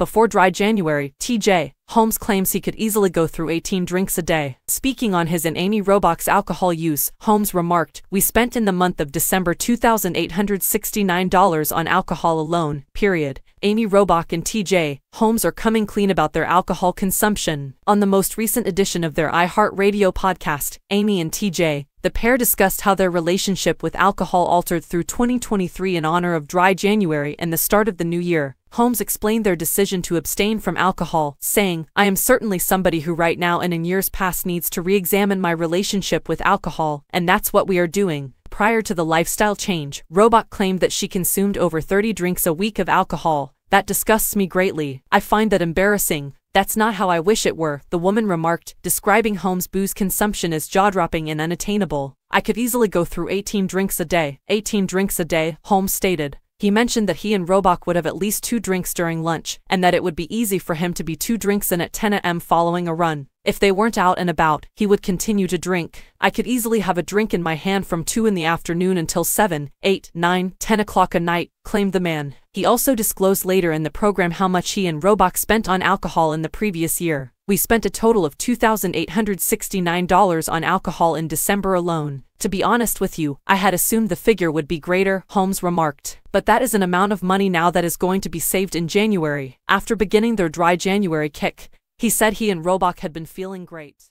Before dry January, TJ, Holmes claims he could easily go through 18 drinks a day. Speaking on his and Amy Robach's alcohol use, Holmes remarked, We spent in the month of December $2,869 on alcohol alone, period. Amy Robach and TJ, Holmes are coming clean about their alcohol consumption. On the most recent edition of their iHeartRadio podcast, Amy and TJ, the pair discussed how their relationship with alcohol altered through 2023 in honor of dry January and the start of the new year. Holmes explained their decision to abstain from alcohol, saying, I am certainly somebody who right now and in years past needs to re-examine my relationship with alcohol, and that's what we are doing. Prior to the lifestyle change, Robach claimed that she consumed over 30 drinks a week of alcohol. That disgusts me greatly. I find that embarrassing. That's not how I wish it were, the woman remarked, describing Holmes' booze consumption as jaw-dropping and unattainable. I could easily go through 18 drinks a day. 18 drinks a day, Holmes stated. He mentioned that he and Robach would have at least two drinks during lunch, and that it would be easy for him to be two drinks in at 10 a.m. following a run. If they weren't out and about, he would continue to drink. I could easily have a drink in my hand from 2 in the afternoon until 7, 8, 9, 10 o'clock a night, claimed the man. He also disclosed later in the program how much he and Robach spent on alcohol in the previous year. We spent a total of $2,869 on alcohol in December alone. To be honest with you, I had assumed the figure would be greater, Holmes remarked. But that is an amount of money now that is going to be saved in January. After beginning their dry January kick, he said he and Robach had been feeling great.